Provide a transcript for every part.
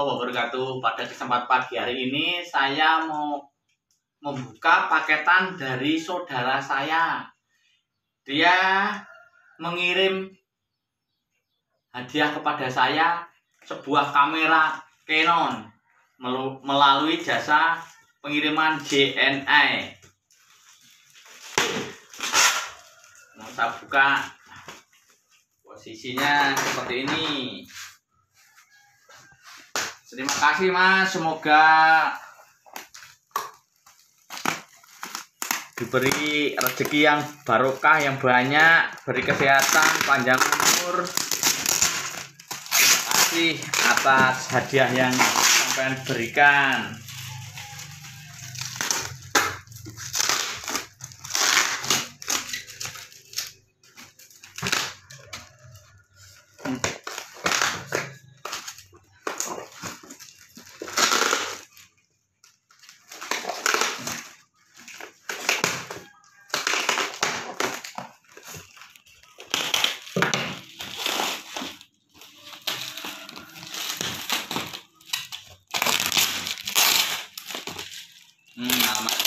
wabarakatuh. Pada kesempatan pagi hari ini saya mau membuka paketan dari saudara saya. Dia mengirim hadiah kepada saya sebuah kamera Canon melalui jasa pengiriman JNI. Mau saya buka posisinya seperti ini. Terima kasih Mas, semoga diberi rezeki yang barokah yang banyak, beri kesehatan, panjang umur. Terima kasih atas hadiah yang sampai berikan. Hmm, alamatnya.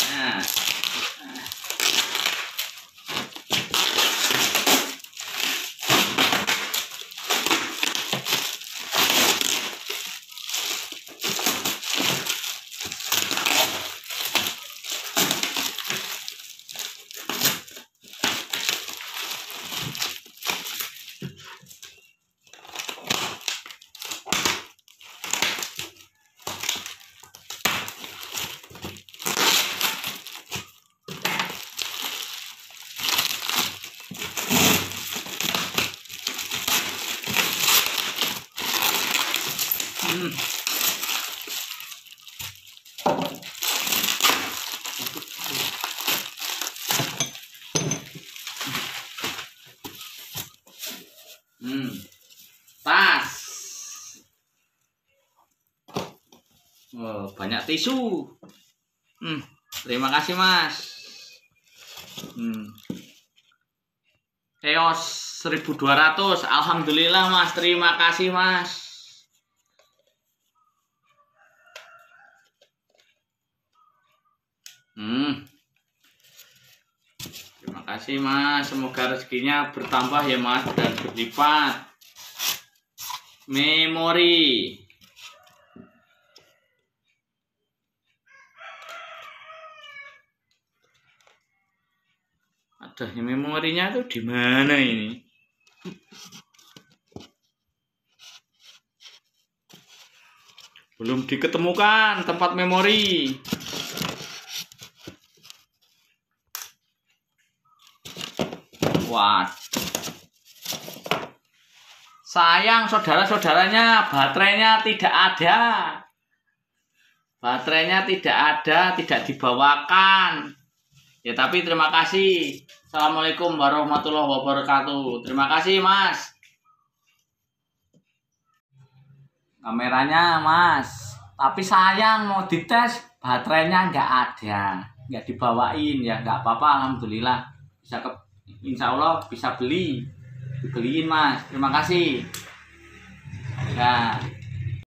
Hmm. Tas. Oh, banyak tisu. Hmm. Terima kasih, Mas. Hmm. EOS 1200. Alhamdulillah, Mas. Terima kasih, Mas. Hmm. Terima kasih Mas, semoga rezekinya bertambah ya Mas dan berlipat. Memori. Ada memorinya tuh di mana ini? Belum diketemukan tempat memori. Wah. Sayang saudara-saudaranya baterainya tidak ada. Baterainya tidak ada, tidak dibawakan. Ya tapi terima kasih. Assalamualaikum warahmatullahi wabarakatuh. Terima kasih Mas. Kameranya Mas. Tapi sayang mau dites baterainya nggak ada. Nggak dibawain ya nggak apa-apa Alhamdulillah. Bisa ke insya Allah bisa beli. Dibeliin mas. Terima kasih. Ya